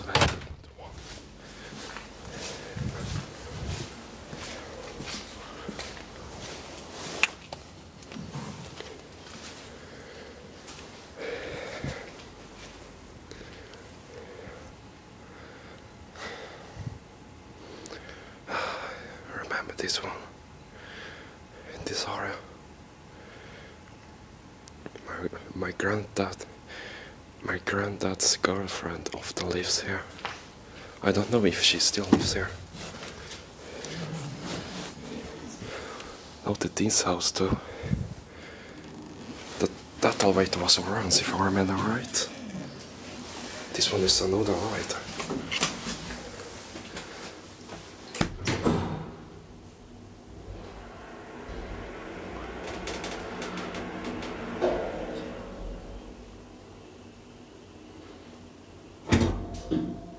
I. I remember this one in this area. My, my granddad my granddad's girlfriend often lives here. I don't know if she still lives here. Oh, Out at Dean's house too. That that elevator was orange if I remember right. This one is another elevator. You